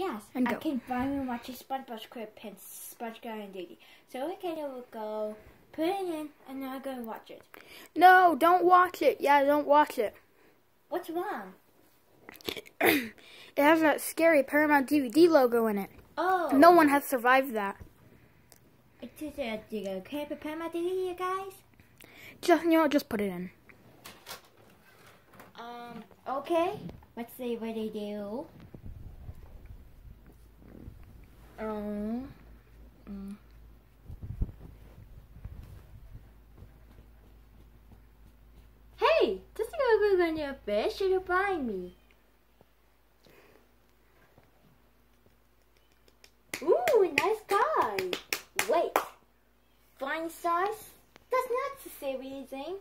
Yes, And I go. can finally watch a SpongeBob SquarePants, SpongeBob and Diddy. So I can go put it in, and then I'm gonna watch it. No, don't watch it. Yeah, don't watch it. What's wrong? It has that scary Paramount DVD logo in it. Oh, No one has survived that. It is just a digger. Can I prepare my Diddy, you guys? Just you know, just put it in. Um. Okay. Let's see what they do. Just go go on your fish to find me. Ooh, nice guy. Wait, flying stars? That's not the same thing.